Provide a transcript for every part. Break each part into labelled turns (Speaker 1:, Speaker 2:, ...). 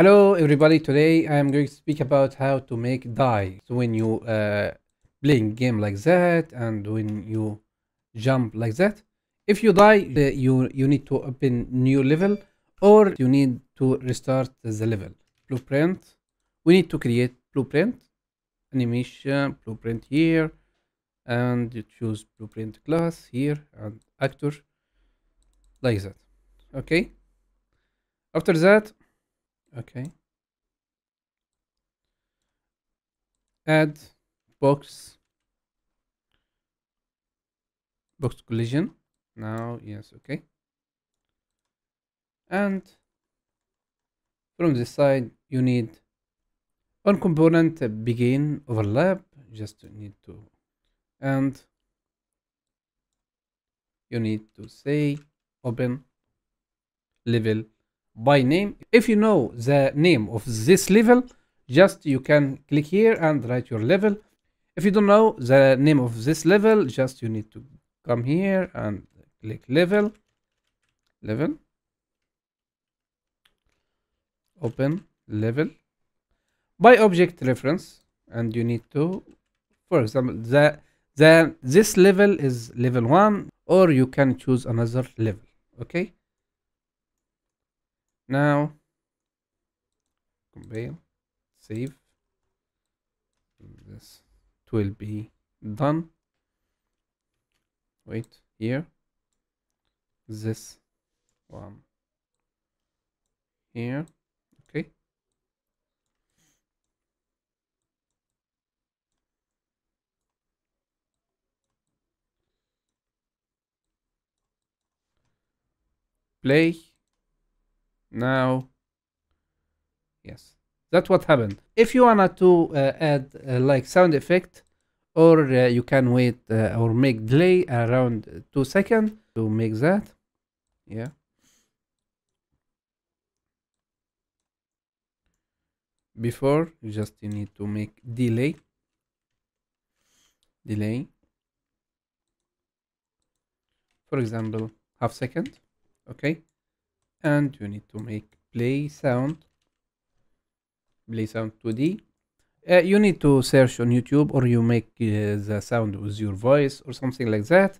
Speaker 1: Hello everybody, today I am going to speak about how to make die. So when you uh, playing game like that and when you jump like that, if you die, uh, you, you need to open new level or you need to restart the level. Blueprint, we need to create blueprint, animation, blueprint here, and you choose blueprint class here and actor like that. Okay. After that, okay. Add box box collision. Now yes okay. And from this side you need one component begin overlap just need to and you need to say open level by name. If you know the name of this level, just you can click here and write your level. If you don't know the name of this level, just you need to come here and click level, level, open level by object reference, and you need to, for example, the the this level is level one, or you can choose another level. Okay now compile save. This will be done. Wait here. This one here. Okay. Play now yes. That's what happened. If you wanna to uh, add uh, like sound effect or uh, you can wait uh, or make delay around two seconds to make that. Yeah. Before you just you need to make delay. Delay. For example half second. Okay and you need to make play sound play sound 2d uh, you need to search on youtube or you make uh, the sound with your voice or something like that.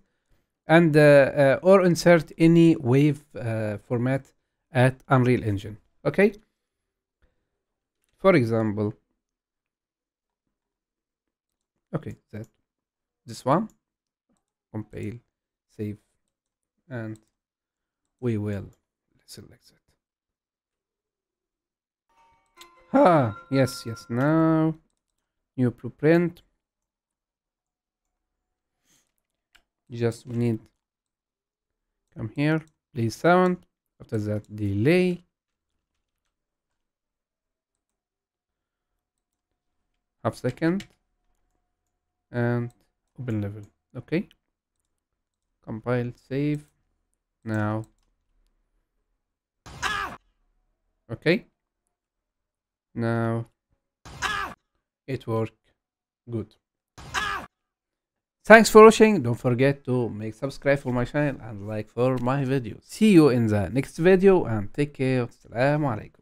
Speaker 1: And uh, uh or insert any wave uh, format at unreal engine okay? For example okay that this one compile save and we will select it. Ah, yes, yes. Now, new blueprint. Just we need come here, play sound. After that, delay. Half second. And open level. Okay. Compile, save. Now okay now it worked good. Thanks for watching. Don't forget to make subscribe for my channel and like for my videos see you in the next video and take care. Assalamu alaikum